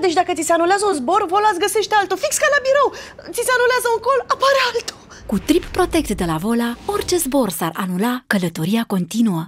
deci dacă ți se anulează un zbor, Vola îți găsește altul, fix ca la birou. Ți se anulează un col, apare altul. Cu Trip Protect de la Vola, orice zbor s-ar anula, călătoria continuă.